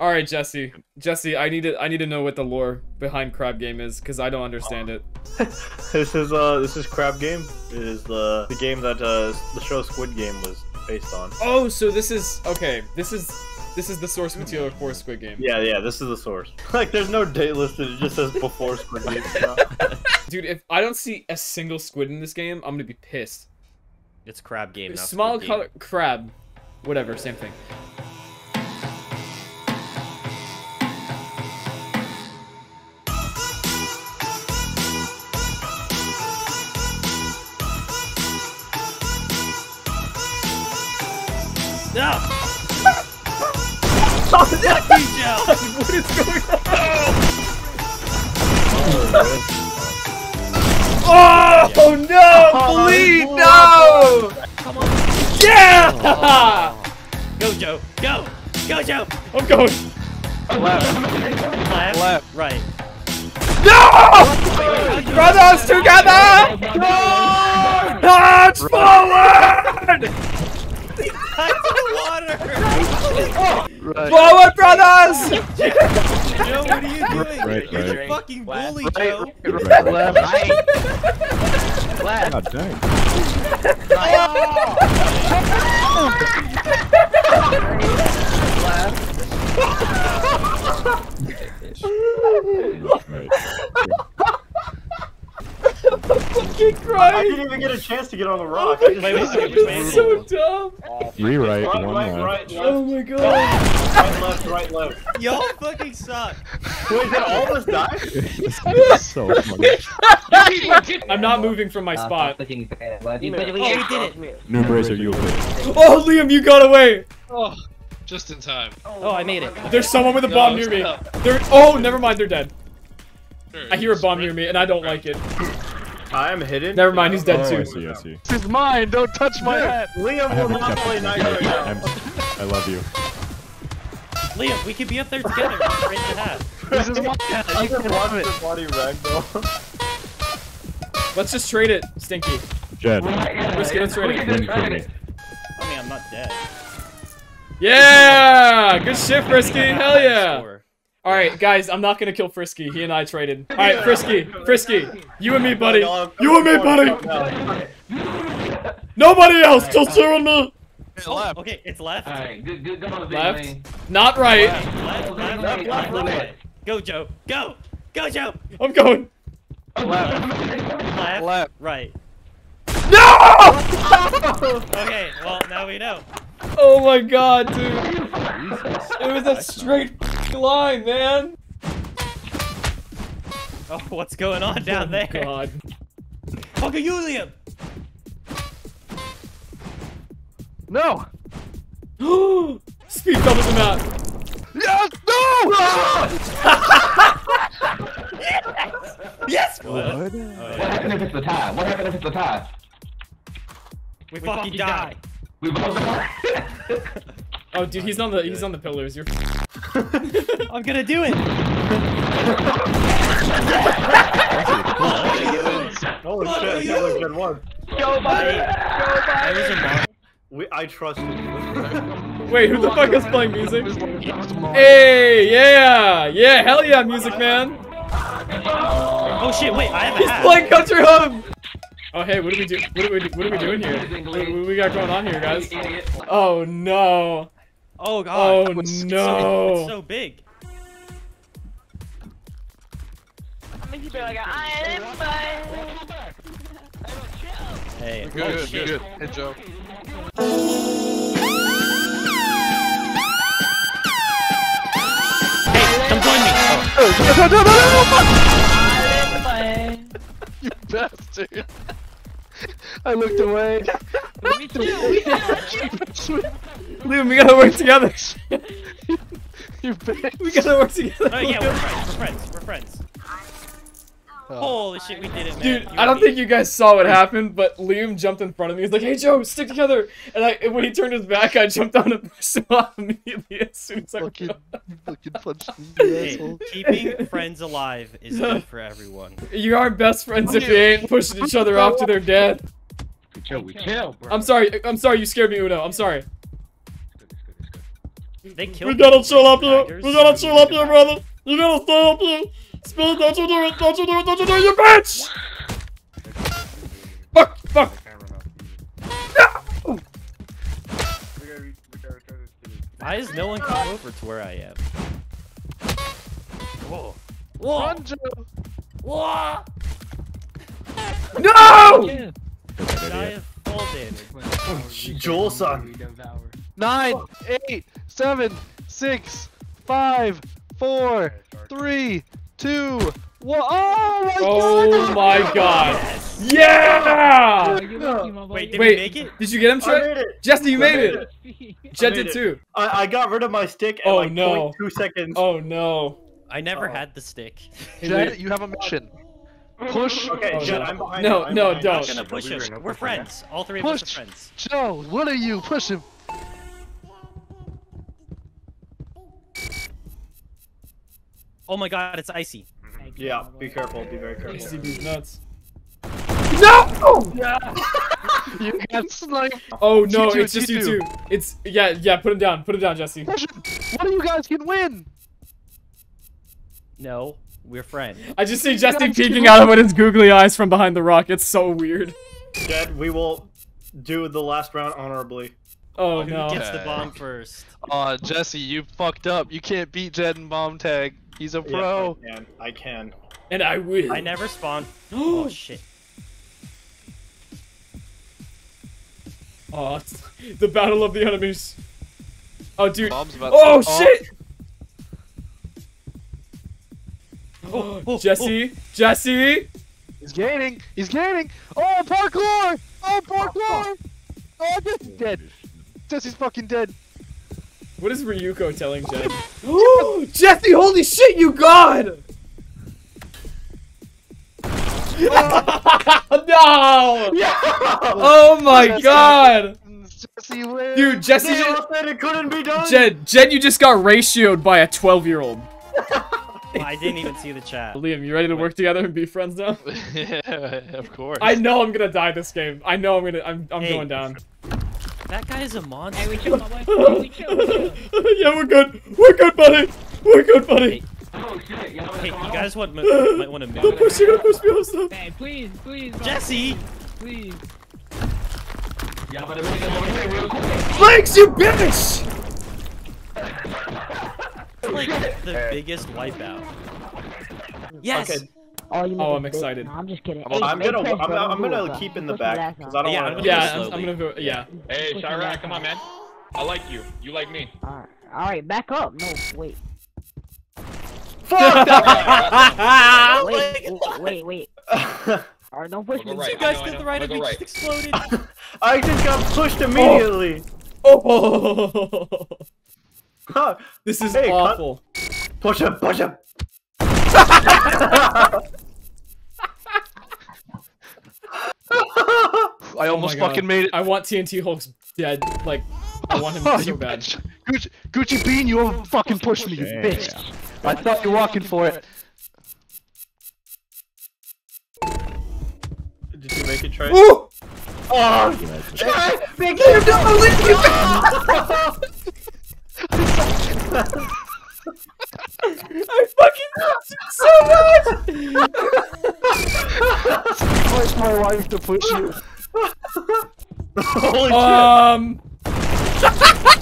All right, Jesse. Jesse, I need to I need to know what the lore behind Crab Game is because I don't understand it. this is uh this is Crab Game. It is the the game that uh the show Squid Game was based on. Oh, so this is okay. This is this is the source material for Squid Game. Yeah, yeah, this is the source. Like, there's no date listed. It just says before Squid Game. Dude, if I don't see a single squid in this game, I'm gonna be pissed. It's crab game. Small color Game. crab, whatever, same thing. What is going on? Oh no! Bleed! No! Come on. Yeah! Go, Joe. Go. Go, Joe. I'm going. Left. Left. Right. No! Brothers together! No! March forward! Back the water. Right. Forward, brothers! Joe, what are you doing? Right, You're right. a fucking bully, Right, Joe. right, left. Left. God dang. Right. fucking I crying! didn't even get a chance to get on the rock. I oh just Wait, is so dumb! Rewrite Right, one right, left. right, oh left, Oh my god! right, left, right, left. Y'all fucking suck. Wait, did all of us die? this is so funny. I'm not moving from my spot. Oh, we Oh, did it. New bracer, you okay? Oh, Liam, you got away! Oh, just in time. Oh, I made it. There's someone with a No, bomb near me. stop. There. Oh, never mind. They're dead. Sure, I hear a bomb near me, and I don't like it. I am hidden. Never mind, he's dead Oh, too. I see, I see. This is mine. Don't touch my hat. Liam I will haven't play it. nice right now. I'm, I love you. Liam, we could be up there together. Right in the hat. This is my hat. I You can watched have it. the body ragdoll. Let's just trade it, Stinky. Jed, Risky, let's trade it. win for me. I mean, I'm not dead. Yeah! Good shit, Frisky. Hell yeah! Score. All right, guys, I'm not gonna kill Frisky. He and I traded. All right, Frisky, Frisky, you and me, buddy. You and me, buddy. Nobody else, just you and me. Oh, Left. okay, it's left. Alright, good, good, go Left, not right. Left, left, left, left, left. Go, Joe. Go. Go, Joe. I'm going. Left. Left. Right. No! Okay, well, now we know. Oh my god, dude. It was a straight line, man. Oh, what's going on oh, down oh there? God. Fuck you, Liam. No. Speed double the map. Yes. No. Yes. What? What happened if it's a tie? What happened if it's a tie? We, fucking die. We both Oh, dude, he's on the he's on the pillars. You're. I'm gonna do it. Holy shit, he was a good one. I was a mom. We, I trust you. Wait, who the fuck is playing music? Hey, yeah, yeah, hell yeah, music man. Oh shit! Wait, I have a He's playing Country Home. Oh hey, what are we do? What are we? What are we doing here? What, what we got going on here, guys? Oh no. Oh god. Oh It's so, no. it's so big. Hey. Good. oh, Good. Good. Hey, Joe. Hey, come join me. You bastard. I looked away. Liam, we gotta work together. You bitch. we gotta work together. Oh yeah, we're friends. We're friends. We're friends. Oh. Holy shit, we did it, man. Dude, You I don't and think me. you guys saw what happened, but Liam jumped in front of me. He's like, "Hey Joe, stick together!" And I, when he turned his back, I jumped on and pushed him off immediately as soon as I. Fucking, fucking punched me, you Hey, asshole. keeping friends alive is good for everyone. You are best friends if you ain't pushing each other off to their death. chill, we chill, bro. I'm sorry. I'm sorry. You scared me, Uno. I'm sorry. They killed We gotta chill up here. Tigers. We gotta chill up here, brother. You gotta stay up here. Spill, don't you do it. Don't you do it. Don't you do it, you bitch. Fuck, fuck. Why is no one come over to where I am? Whoa. Whoa. Run, Joe. Whoa. No! Did I have fall damage? Joel son. Nine, eight, seven, six, five, four, three, two, one. Oh my Oh my god. Yeah! Wait, did we Wait, make it? did you get him, I Trey? Jesse, you made made it. Jed made did too. I, I got rid of my stick in Oh, like no. two seconds. Oh no. I never Oh. had the stick. Jed, you have a mission. Push. Okay, Oh, Jed, no. I'm behind No, you. I'm no, behind. don't. I'm gonna push him. We're friends. All three of us Push. are friends. Joe, what are you? Push him. Oh my god, it's icy. Mm-hmm. Yeah, be careful. Be very careful. ACB's nuts. No! Yeah. You got sniped. Oh no, G2, it's just you G2. It's yeah, yeah. Put him down. Put him down, Jesse. Push him. One of you guys can win. No, we're friends. I just see Jesse peeking out of his googly eyes from behind the rock. It's so weird. Jed, we will do the last round honorably. Oh Who no. gets the bomb first? Aw, Jesse, you fucked up. You can't beat Jed in bomb tag. He's a pro. Yes, I can. I can. And I will. I never spawned. Oh shit. Oh, it's the battle of the enemies. Oh, dude. Bomb's about Oh to- shit! Oh, oh, Jesse, Jesse. He's gaining. He's gaining. Oh, parkour. Oh, parkour. Oh, Jesse's dead. Jesse's fucking dead. What is Ryuko telling Jed? Oh, Jesse! Holy shit, you god! no! Oh my god! Jesse wins. Dude, Jesse They just, all said it couldn't be done. Jed, Jed, you just got ratioed by a 12 year old. I didn't even see the chat. Liam, you ready to work together and be friends now? yeah, of course. I know I'm gonna die this game. I know I'm gonna. I'm. I'm Hey. going down. That guy is a monster. Hey, we killed my wife. Hey, we killed her. yeah, we're good. We're good, buddy. We're good, buddy. Oh shit, y'all Hey, wanna you guys want, might want to move. Don't push me. Don't push me. Don't stop. Hey, please, please, bro. Jesse! Please. Y'all better make it over here real quick. Flanks, you bitch! It's like the biggest wipeout. Yes! Okay. Oh, you Oh, I'm excited. No, I'm just kidding. I'm, Hey, I'm gonna. press, I'm, bro. I'm Don't do it, gonna bro. keep in the Push back last because. I don't Yeah, wanna Yeah, I'm, I'm gonna go. Yeah. Hey, Push Chirac, come on, man. I like you. You like me. Alright, alright, back up. No, wait. Fuck that! Oh wait, wait, wait, wait. Alright, don't push I'll me. right. You guys know, did the right I'll and we right. just exploded. I just got pushed oh. immediately. Oh, Huh. this is Hey, awful. Push him. Push him. I almost Oh fucking made it. I want TNT Hulk's dead. Like, I want him Oh, so you bad. bitch. Gucci, Gucci Bean, you over fucking pushed me, you Damn. bitch. I thought you were walking for it. Did you make it, Trey? Ooh! Oh, ah! Thank you, don't leave me I fucking love you so much! Push my wife to push you. holy Um,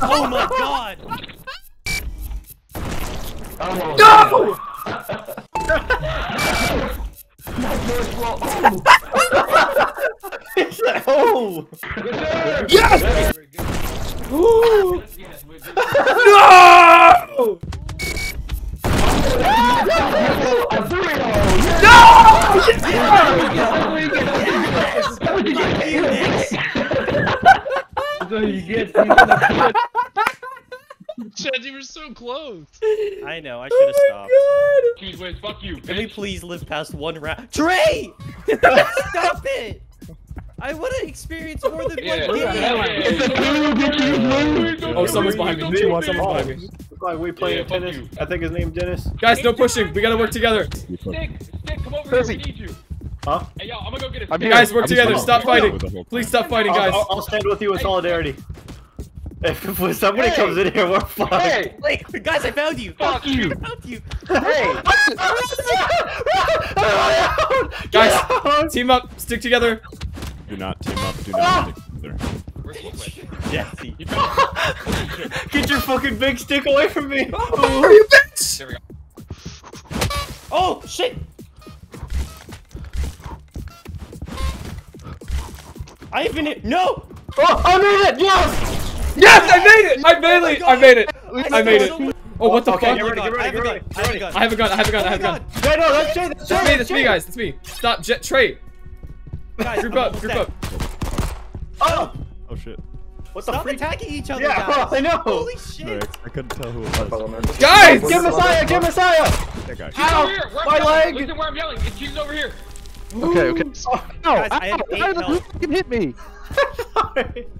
oh my god! no! oh! Yes! Ooh! Chad, you were so close. I know, I should have oh stopped. Cheese whiz, fuck you. Can we please live past one round? Trey! Stop it! I want to experience more than Yeah, one yeah, game. yeah, yeah. Oh, someone's behind me. Someone's behind me. Look like we playing Yeah, tennis. you. I think his name's Dennis. Guys, no pushing. We gotta work together. Stick, stick, come over here. We need you. Huh? Hey, yo, I'm gonna go get a I'm Guys, work I'm together. Stop fighting. the whole Please stop fighting, guys. I'll, I'll stand with you in solidarity. If, if somebody Hey! comes in here, we're fucked. Hey! Wait, guys, I found you. Fuck you! I found you. Hey! Guys, team up, stick together. Do not team up. Do not ah! stick together. Where's Jesse. You found Holy shit. Get your fucking big stick away from me! Are you bitch? There we go. Oh shit! I have been hit. No! Oh, I made it! Yes! Yes, I made it! I made it! I made it! I made it! Oh, what the Okay, fuck? get ready, get ready, get ready, I have a gun. I have a gun, I have a gun, I have a gun. No, no, that's Jay, that's Jay! That's me, that's me, guys, that's me. Stop, Jet, Trey. Guys, Group up, almost group up. Oh! oh! Oh shit. What the Stop freak? attacking each other, Yeah, guys. I know. Holy Sorry, shit! I couldn't tell who it was. Guys! Get Messiah! Get Messiah! That guy. He's over here! Where my I'm yelling. leg! Listen where I'm yelling. It's Keith's over here. Okay, okay. Oh, No, Guys, I have ow, eight how did the health. fucking hit me? sorry.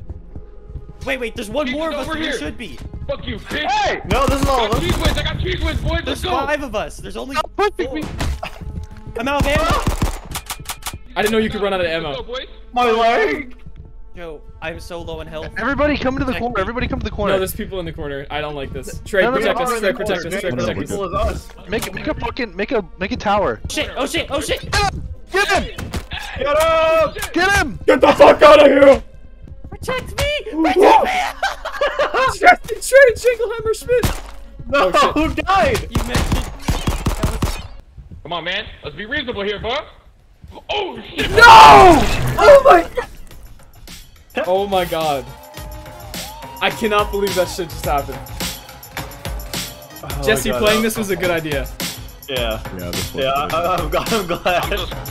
Wait, wait, there's one Keith more is of us than there should be. Fuck you, bitch. Hey! No, this is all I of got us. cheese whiz. I got cheese whiz, boys. Let's There's five of us. There's only Pushing four. me. I'm out of ammo. Ah! I didn't know you could run out of ammo. My leg! Joe, I'm so low in health. Everybody come to the corner. Everybody come to the corner. No, there's people in the corner. I don't like this. Trey, No, no, protect no, us. Trey, protect us. Trey, protect us. Cool as us. Make make a fucking make a make a tower. Oh, shit! Oh shit! Oh shit! Get him! Get up! Get him! Get the fuck out of here! Protect me! Protect me! Trey, Trey, Jingleheimer Schmidt! No, Oh, shit. who died? you mentioned. That was... Come on, man. Let's be reasonable here, bud. Oh shit. No! Oh my god! Oh my god. I cannot believe that shit just happened. Oh Jesse, God, playing this was a good idea. Yeah. Yeah, this was Yeah, good. I, I'm glad. I'm glad.